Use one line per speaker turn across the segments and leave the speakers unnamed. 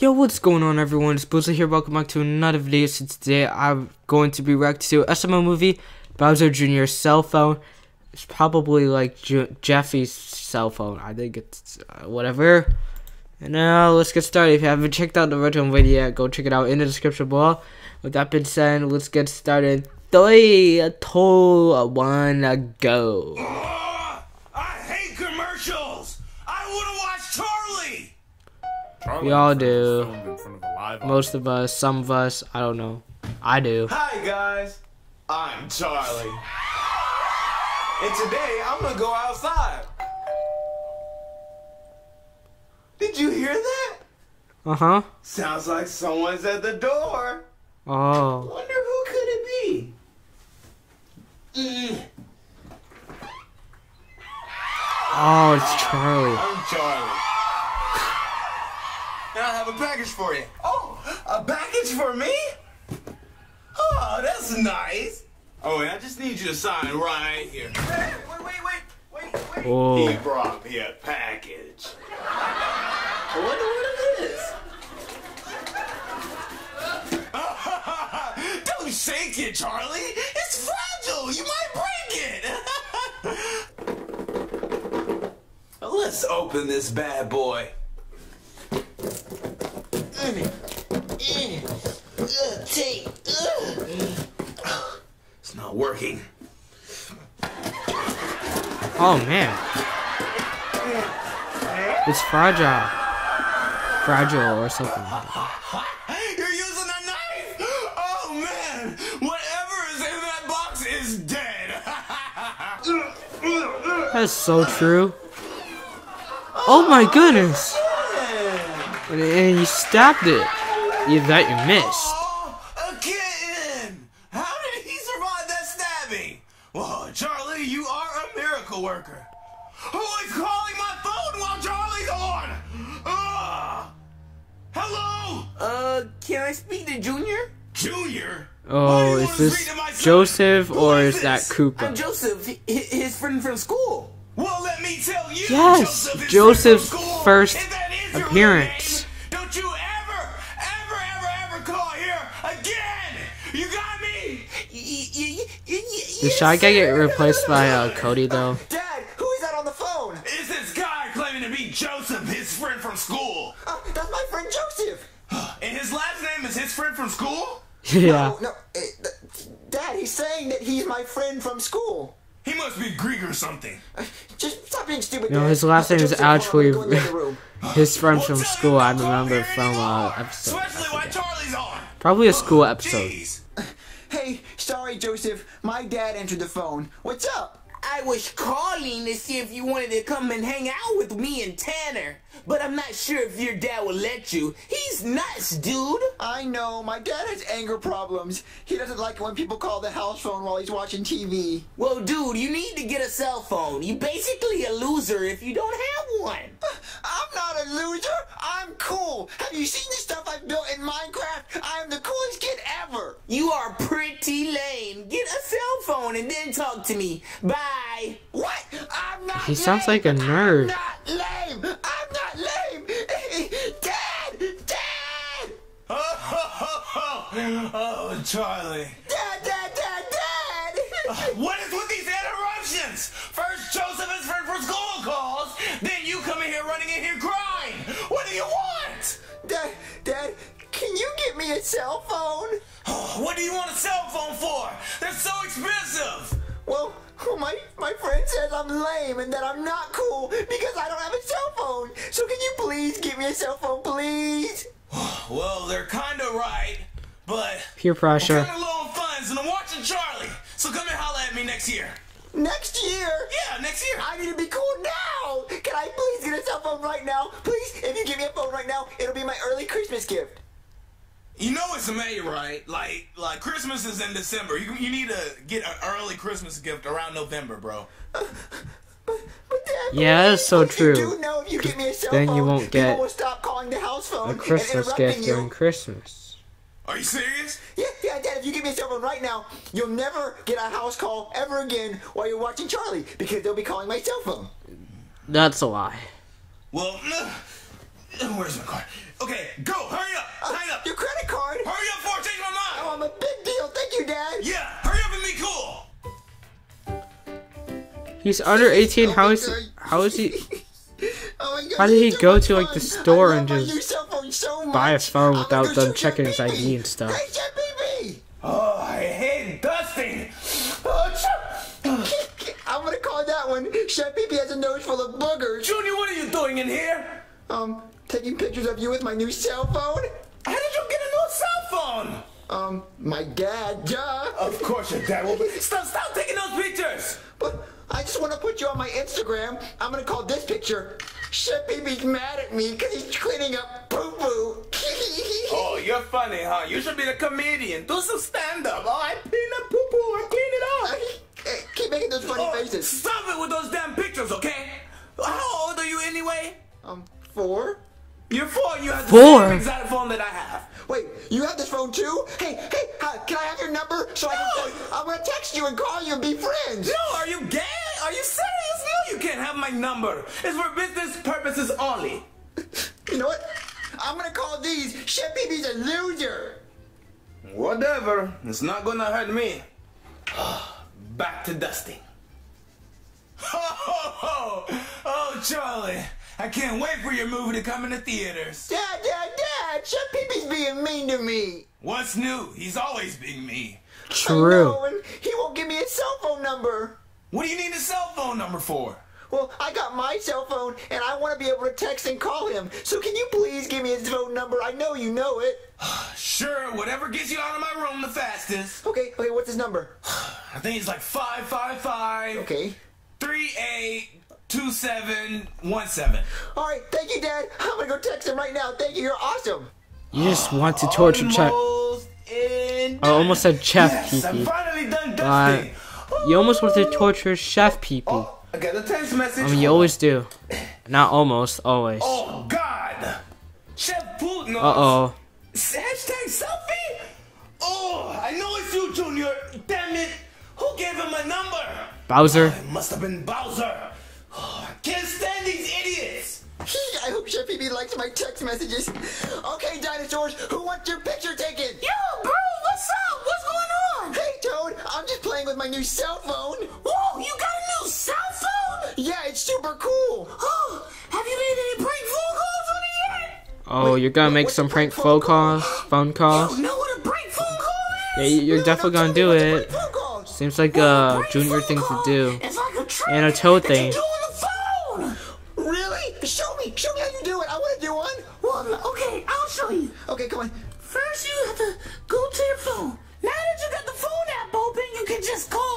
Yo, what's going on everyone? It's Boozled here, welcome back to another video. So today I'm going to be reacting to SML movie, Bowser Jr.'s cell phone. It's probably like Jeffy's cell phone. I think it's uh, whatever. And now let's get started. If you haven't checked out the original video yet, go check it out in the description below. With that being said, let's get started. Three, two, one, go.
I hate commercials. I want to watch Charlie.
We all do. Most of us, some of us, I don't know. I do.
Hi guys, I'm Charlie, and today I'm gonna go outside. Did you hear that?
Uh huh.
Sounds like someone's at the door.
Oh.
Wonder who could it be? Mm,
Oh, it's Charlie.
I'm Charlie. And I have a package for you. Oh, a package for me? Oh, that's nice. Oh, and I just need you to sign right here. Hey, wait, wait, wait, wait, wait.
Whoa. Oh.
He brought me a package. I wonder what it is. Don't shake it, Charlie. It's fragile. You might break it. Let's open this bad boy. It's not working.
Oh man. It's fragile. Fragile or something.
You're using a knife? Oh man! Whatever is in that box is dead!
That's so true. Oh my goodness. And, and you stabbed it. You that you missed.
Oh, a kitten! How did he survive that stabbing? Whoa, Charlie, you are a miracle worker. Who is calling my phone while Charlie's on? Ugh. Hello?
Uh, can I speak to Junior?
Junior?
Oh, is this
speak to my son?
Joseph or is that
this?
I'm Joseph, his friend from school.
Well, let me tell you,
Yes,
Joseph is
Joseph's
from school,
first
and that is your
appearance.
name. Don't you ever, ever, ever, ever call here again. You got me?
Did Shy Guy get replaced by uh, Cody though?
Dad, who is that on the phone?
Is this guy claiming to be Joseph, his friend from school?
Uh, that's my friend Joseph.
And his last name is his friend from school?
yeah.
Oh, no, uh, Dad, he's saying that he's my friend from school.
He must be Greek or something.
Uh, Just stop being stupid.
No, his last name is
Joseph, hold on,
actually
let me go in the other room.
his friend from school. I
not to call
remember from uh,
anymore,
episode.
Especially while. Charlie's on.
Probably a school episode.
Jeez.
Hey, sorry, Joseph. My dad answered the phone. What's up?
I was calling to see if you wanted to come and hang out with me and Tanner, but I'm not sure if your dad will let you. He's nuts, dude.
I know, my dad has anger problems. He doesn't like it when people call the house phone while he's watching TV.
Well, dude, you need to get a cell phone. You're basically a loser if you don't have one.
Uh, I'm not a loser. I'm cool. Have you seen the stuff I've built in Minecraft? I am the coolest kid ever.
You are pretty lame. Get a cell phone and then talk to me. Bye.
What? I'm not.
He sounds
lame.
like a nerd.
I'm not lame. I'm not lame. Dad, Dad,
oh, Charlie.
Dad, Dad, Dad, Dad.
What is with these interruptions? First Joseph his friend from school calls, then you come in here running in here crying. What do you want?
Dad, Dad, can you get me a cell phone? I'm and that I'm not cool because I don't have a cell phone. So can you please give me a cell phone, please?
Well, they're kind of right, but
Peer pressure.
I'm
pressure.
kind of low on funds and I'm watching Charlie. So come and holla at me next year.
Next year?
Yeah, next year.
I need to be cool now. Can I please get a cell phone right now? Please, if you give me a phone right now, it'll be my early Christmas gift.
You know it's May, right? Like, like Christmas is in December. You you need to get an early Christmas gift around November, bro.
But, but
Yeah, that's so true.
do know if you give me
Then you won't get
will stop calling the house phone
A Christmas gift
you.
during Christmas.
Are you serious?
Yeah, yeah, Dad, if you give me a cell phone right now, you'll never get a house call ever again while you're watching Charlie because they'll be calling my cell phone.
That's a lie.
Well, where's my card? Okay, go, hurry up, uh, sign up.
Your credit card?
Hurry up before I change my mind.
Oh, I'm a big deal. Thank you, Dad.
Yeah, hurry up and be cool.
He's under 18. How is how is he?
Oh my God,
How did he go to, like, the store and just
new cell phone so
buy a phone
I'm
without them checking his ID and stuff?
Hey, Chef Pee
Oh, I hate dusting. Oh,
I'm gonna call that one. Chef Pee has a nose full of boogers.
Junior, what are you doing in here?
Um, taking pictures of you with my new cell phone.
How did you get a new cell phone?
Um, my dad, duh.
Of course your dad will be. Stop, stop taking those pictures.
But I just want to put you on my Instagram. I'm gonna call this picture. Chef Pee Pee's mad at me because he's cleaning up poo poo.
Oh, you're funny, huh? You should be the comedian. Do some stand up. Oh, I clean up poo poo. I clean it up.
Keep making those funny
Oh,
faces.
Stop it with those damn pictures, okay? How old are you anyway?
I'm um, four.
You're four. You have four. the
Four?
same exact phone that I have.
Wait, you have this phone too? Hey, hey, hi, can I have your number so I can?
No.
I'm gonna text you and call you and be friends.
No, are you gay? Are you serious? No, you can't have my number. It's for business purposes only.
You know what? I'm gonna call these. Chef Pee a loser.
Whatever. It's not gonna hurt me. Back to dusting. Ho, oh, ho, ho. Oh, Charlie. I can't wait for your movie to come in the theaters.
Dad, Dad, Dad, Chef Pee being mean to me.
What's new? He's always being me.
I
True.
know, and he won't give me his cell phone number.
What do you need a cell phone number for?
Well, I got my cell phone and I want to be able to text and call him. So can you please give me his phone number? I know you know it.
Sure, whatever gets you out of my room the fastest.
Okay, okay, what's his number?
I think it's like 555
Okay.
382717.
All right, thank you, Dad. I'm gonna go text him right now. Thank you, you're awesome.
You just want to torture Chef.
Almost in.
I almost said Chef
Yes, I'm finally done
Uh,
dusting.
You almost want to torture Chef Pee Pee.
Oh, I got a text message.
I mean, you always do. Not almost, always.
Oh God! Chef Putin.
Uh oh.
Hashtag selfie. Oh, I know it's you, Junior. Damn it! Who gave him my number?
Bowser.
It must have been Bowser. Oh, I can't stand these idiots.
I hope Chef Pee likes my text messages. Okay, dinosaurs, who wants your picture new cell phone.
Whoa, you got a new cell phone?
Yeah, it's super cool.
Oh, have you made any prank phone calls on it yet?
Oh, you're gonna make some prank
prank
phone calls? Phone calls?
You know what a prank phone call
Yeah,
is?
you- you're
No,
definitely
no,
gonna do it.
a prank phone call.
Seems like
Well,
a uh,
prank
junior thing to do.
Like a
And a toad
that
thing.
You do on the phone.
Really? Show me. Show me how you do it. I want to do one.
Well, okay, I'll show you.
Okay, come on.
First, you have to go to your phone. Now that you got the phone app open, you can just call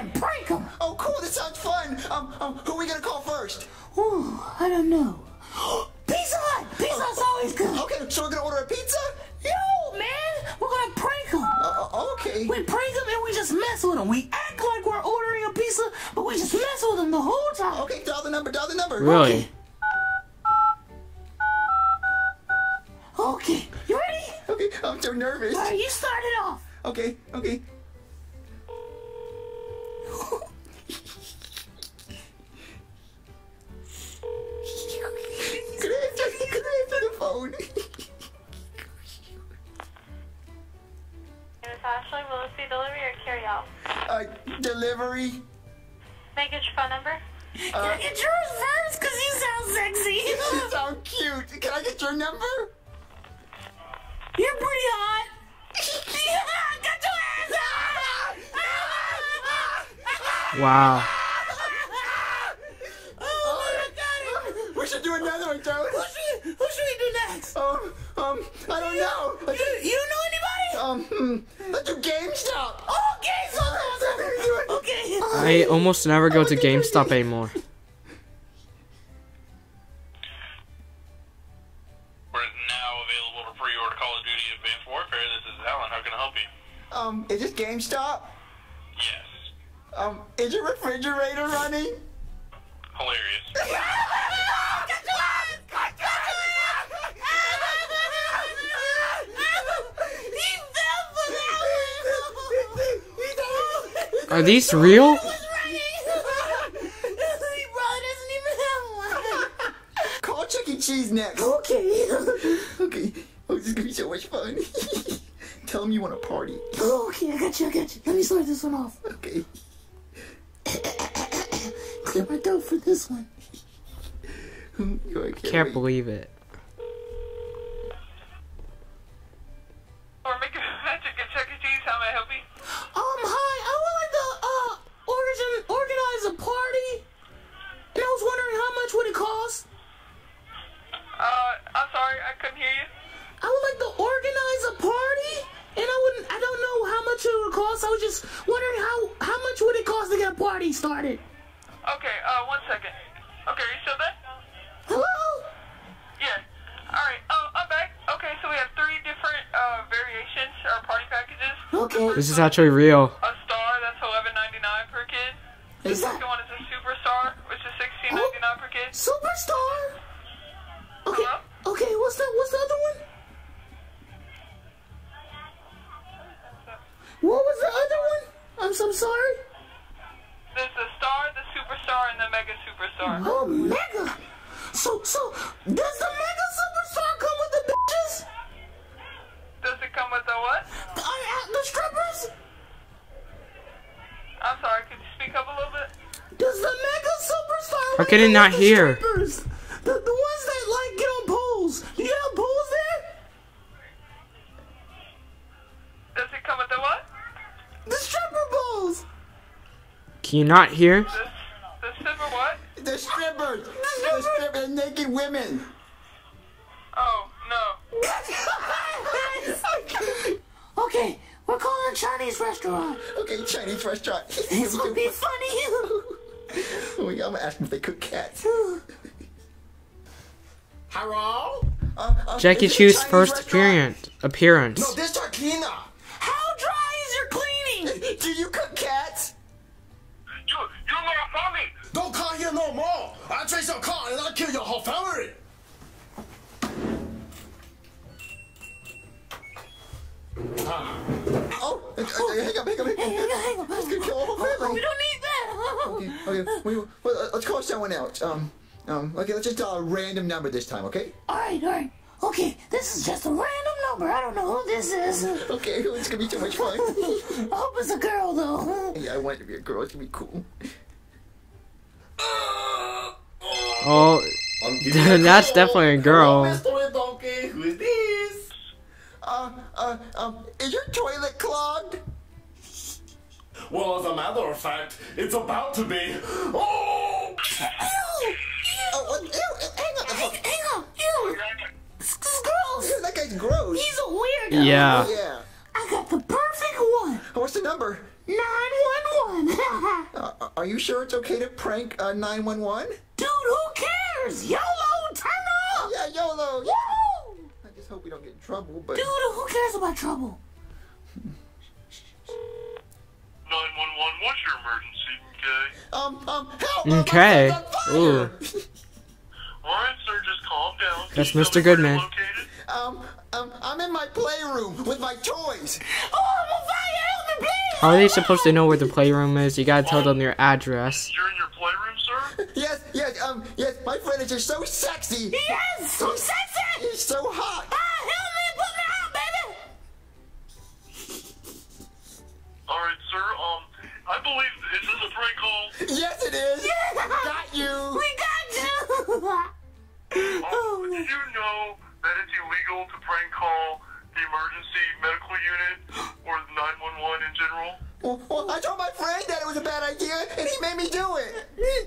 and prank them.
Oh, cool. This sounds fun. Um, um, who are we gonna call first?
Ooh, I don't know. Pizza Hut! Pizza Hut's always good.
Okay, so we're gonna order a pizza.
Yo, man, we're gonna prank them.
Uh, uh, okay.
We prank them and we just mess with them. We act like we're ordering a pizza, but we just mess with them the whole time.
Okay, dial the number. Dial the number.
Really?
Okay, you ready?
Okay, I'm so nervous.
All right, you start it off.
Okay, okay.
Delivery or carry out?
uh, delivery.
Make it your phone number.
Can I get yours first? Because you sound sexy.
You sound cute. Can I get your number?
You're pretty hot. yeah, got your ass.
Wow.
oh, my God.
We should do another one, Toad.
Who should, who should we do next?
Um, um, I don't know.
You,
do,
you don't know anybody?
um, hmm, let's do GameStop.
Okay, so okay.
I almost never go to GameStop anymore.
We're now available for pre-order Call of Duty Advanced Warfare. This is Alan. How can I help you?
Um, is this GameStop?
Yes.
Um, is your refrigerator running?
Hilarious.
Are these real?
Call Chuck E. cheese next.
Okay.
Okay. Oh, this is gonna be so much fun. Tell him you want to party.
okay, I got you, I got you. Let me start this one off.
Okay.
Clear my throat for this one.
I can't,
Can't
wait.
believe it.
Cost.
I
was just wondering how how much would it cost to get a party started.
Okay, uh, one second. Okay, are you still there?
Hello?
Yeah. Alright, oh, I'm back. Okay, so we have three different, uh, variations, or party packages.
Okay.
This is actually real.
A star, that's eleven ninety nine per kid. The
Is that
second one is a superstar, which is sixteen ninety nine per kid.
superstar? Okay.
Hello?
Okay. What's that? What's the other one? What was the other one? I'm so sorry.
There's the star, the superstar, and the mega superstar.
Oh, mega. So so does the mega superstar come with the bitches?
Does it come with the what?
The, uh, the strippers?
I'm sorry, could you speak up a little bit?
Does the mega superstar?
How can it not
the
hear?
strippers? The, the ones that like get on poles. Do you have poles there?
Does it come with the what?
The stripper poles.
Can you not hear?
The, the silver what?
The strippers. The strippers. Naked women.
Oh, no.
okay, we're calling a Chinese restaurant.
Okay, Chinese restaurant.
It's gonna be funny.
Oh my god, I'm gonna ask them if they cook cats.
Hello?
Uh, uh,
Jackie
is
Chu's first
restaurant?
appearance. Appearance.
No, this Tarkina.
Hang up, hang up, hang up.
Hang on, hang on.
It's gonna kill the whole family.
We don't need that.
Okay, okay. We, well, uh, let's call someone else. Um, um. Okay, let's just dial a random number this time. Okay.
All right, all right. Okay, this is just a random number. I don't know who this is.
Okay. It's gonna be too much fun.
I hope it's a girl though.
yeah, I want it to be a girl. It's gonna be cool.
Oh, that's definitely a girl.
Mr. Donkey, who is this?
Uh, uh, um, is your toilet clogged?
Well, as a matter of fact, it's about to be. Oh!
Oh, what? Ew, ew, hang on.
Hang, hang on. Ew. This, this girl's.
Ew, that guy's gross.
He's a weirdo.
Yeah.
Yeah.
I got the perfect one.
What's the number?
911.
Uh, are you sure it's okay to prank uh, 911?
Dude, who cares? YOLO, turn up.
Yeah, YOLO.
Woo!
I just hope we don't get in trouble, but.
Dude, who cares about trouble?
911, what's your emergency, okay?
Um, um, help! my
Okay.
phone's on fire!
Ooh.
Alright, sir, just calm down. Can
That's Mr. Goodman.
Um, um, I'm in my playroom with my toys.
Oh, I'm on fire. Help me, please.
How are they supposed to know where the playroom is? You gotta tell them your address.
You're in your playroom, sir?
Yes, yes, um, yes, my friend is just so sexy.
Yes, so sexy.
He's so hot.
Ah, help me, put me out, baby.
Alright, sir, um, I believe, is this a prank call?
Yes, it is. Got you.
We got you.
oh, oh did you know that it's illegal to prank call the emergency medical unit or 911 in general?
Well, well, I told my friend that it was a bad idea, and he made me do it.
Is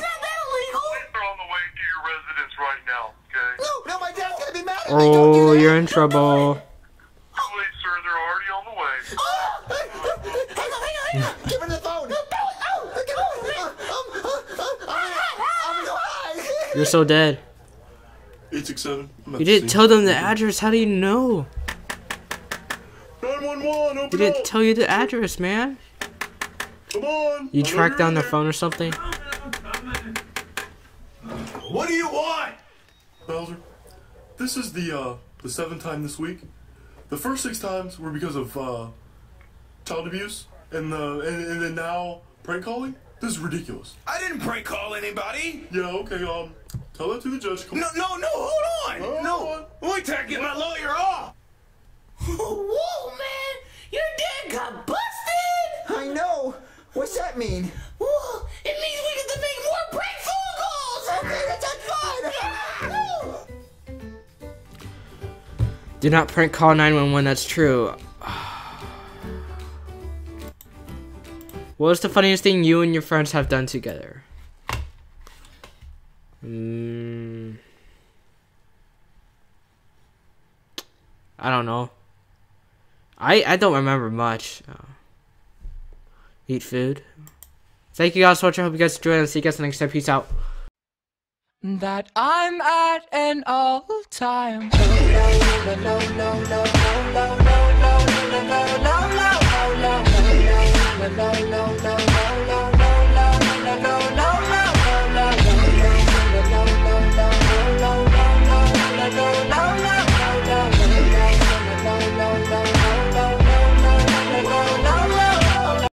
that that illegal?
They're on the way to your residence right now, okay?
No, no, my dad's gonna be mad at me. Don't do
Oh, you're in trouble.
Wait, sir, they're already on the way.
Ah! hang on, hang on, hang on. Give her the phone. Oh, give her- uh, um, uh, uh, I'm, I'm so high.
You're so dead.
867.
You didn't tell them the address. How do you know?
911, open
He didn't
up.
tell you the address, man.
Come on.
You tracked down
in
their phone or something?
What do you want? Bowser, this is the uh the seventh time this week. The first six times were because of uh child abuse, and the and, and then now prank calling. This is ridiculous.
I didn't prank call anybody.
Yeah, okay. Um,
tell that to the judge. Come
No,
on.
no, no, hold on.
Hold
no.
on.
Wait till I get my lawyer off.
Whoa, man! Your dad got busted!
I know. What's that mean?
Whoa, it means we get to make more prank phone calls!
Okay, that sounds fun.
Do not prank call 911, that's true. What was the funniest thing you and your friends have done together? Don't know. I I don't remember much. Uh, eat food. Thank you guys for watching. I hope you guys enjoyed. And see you guys next time. Peace out.
that I'm at an all time low, low, low, low, low, low, low, low, low, low, low, low, low, low, low, low, low, low, low,